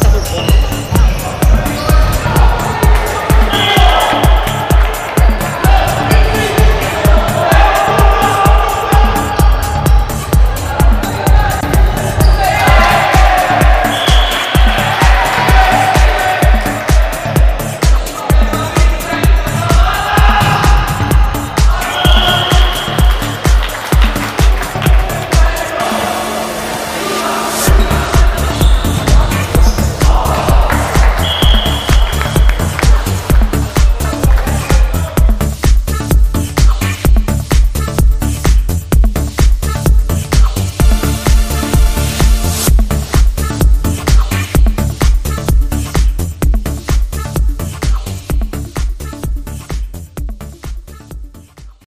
したと